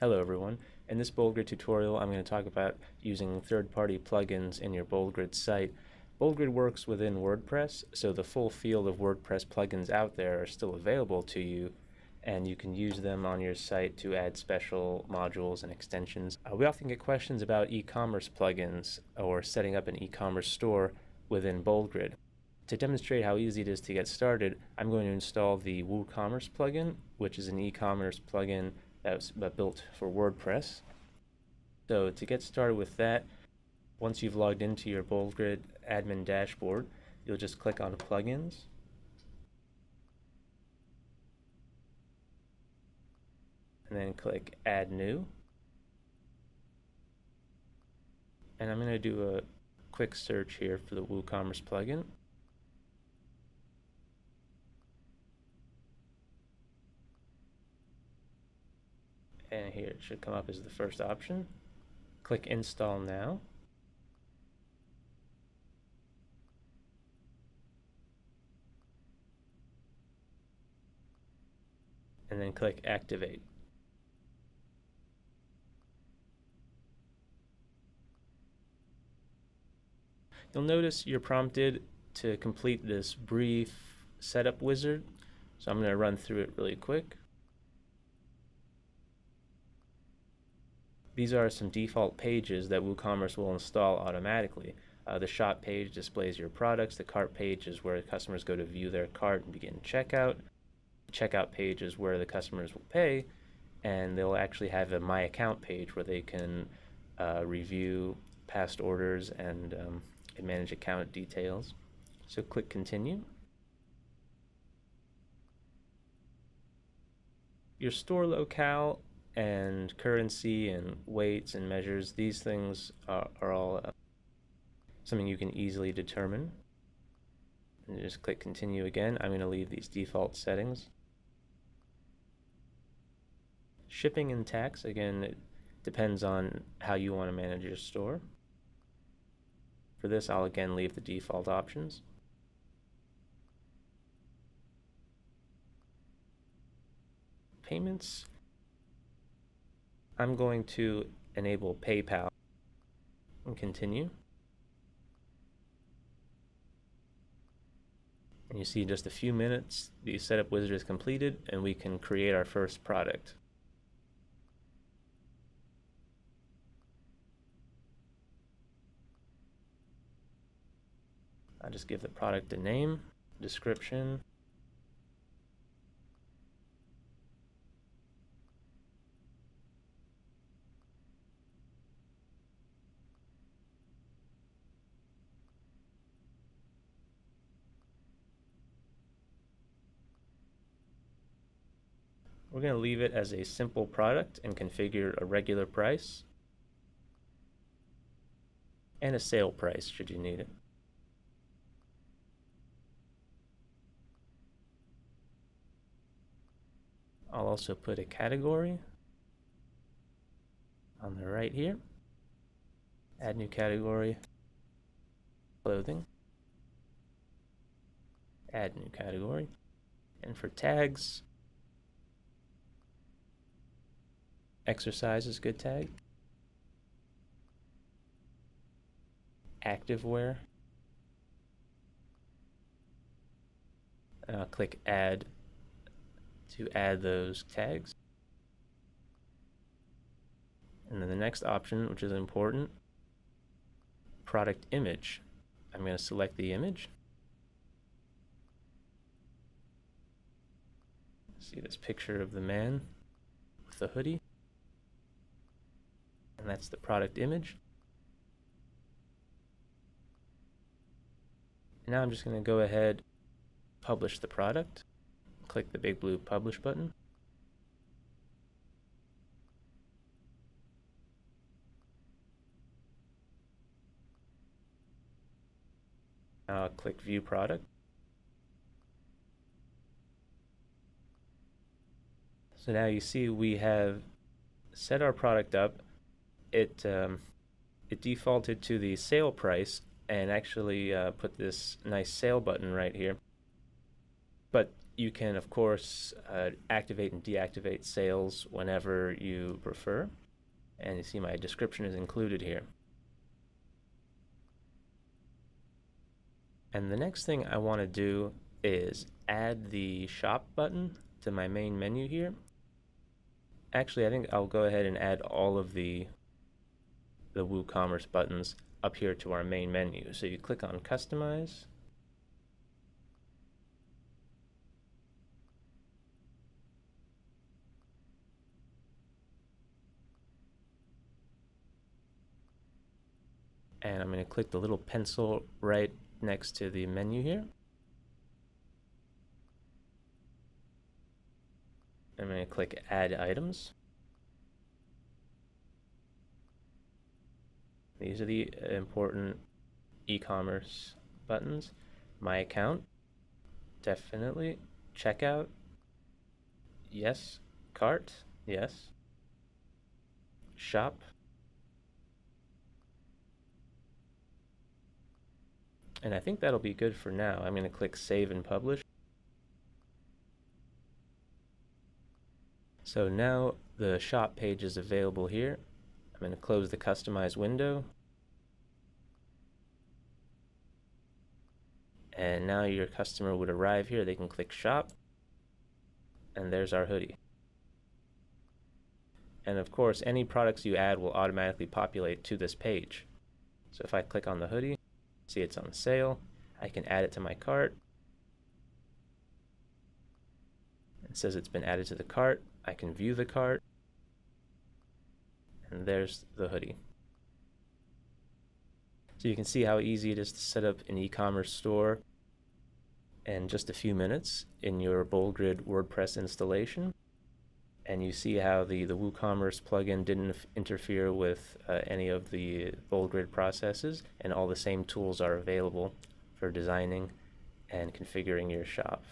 Hello everyone. In this BoldGrid tutorial I'm going to talk about using third-party plugins in your BoldGrid site. BoldGrid works within WordPress, so the full field of WordPress plugins out there are still available to you and you can use them on your site to add special modules and extensions. Uh, we often get questions about e-commerce plugins or setting up an e-commerce store within BoldGrid. To demonstrate how easy it is to get started, I'm going to install the WooCommerce plugin, which is an e-commerce plugin that was built for WordPress. So to get started with that, once you've logged into your BoldGrid admin dashboard, you'll just click on Plugins. And then click Add New. And I'm going to do a quick search here for the WooCommerce plugin. And here it should come up as the first option. Click install now. And then click activate. You'll notice you're prompted to complete this brief setup wizard. So I'm going to run through it really quick. These are some default pages that WooCommerce will install automatically. Uh, the shop page displays your products. The cart page is where customers go to view their cart and begin checkout. The checkout page is where the customers will pay, and they'll actually have a My Account page where they can uh, review past orders and, um, and manage account details. So click Continue. Your store locale and currency and weights and measures, these things are, are all uh, something you can easily determine. And just click continue again. I'm going to leave these default settings. Shipping and tax, again, it depends on how you want to manage your store. For this, I'll again leave the default options. Payments, I'm going to enable PayPal and continue. And you see in just a few minutes, the setup wizard is completed and we can create our first product. I'll just give the product a name, description, We're going to leave it as a simple product and configure a regular price and a sale price should you need it. I'll also put a category on the right here. Add new category, clothing. Add new category. And for tags, Exercise is good tag. Activewear. And I'll click add to add those tags. And then the next option, which is important, product image. I'm going to select the image. See this picture of the man with the hoodie and that's the product image. now I'm just going to go ahead, publish the product, click the big blue publish button. Now I'll click view product. So now you see we have set our product up it um, it defaulted to the sale price and actually uh, put this nice sale button right here. But You can, of course, uh, activate and deactivate sales whenever you prefer. And you see my description is included here. And the next thing I want to do is add the shop button to my main menu here. Actually, I think I'll go ahead and add all of the the WooCommerce buttons up here to our main menu. So you click on Customize. And I'm going to click the little pencil right next to the menu here. I'm going to click Add Items. These are the important e-commerce buttons. My account, definitely. Checkout, yes. Cart, yes. Shop, and I think that'll be good for now. I'm going to click Save and Publish. So now the shop page is available here. I'm going to close the customize window. And now your customer would arrive here. They can click shop. And there's our hoodie. And of course, any products you add will automatically populate to this page. So if I click on the hoodie, see it's on sale, I can add it to my cart. It says it's been added to the cart. I can view the cart. And there's the hoodie. So you can see how easy it is to set up an e-commerce store in just a few minutes in your BoldGrid WordPress installation. And you see how the, the WooCommerce plugin didn't interfere with uh, any of the BoldGrid processes, and all the same tools are available for designing and configuring your shop.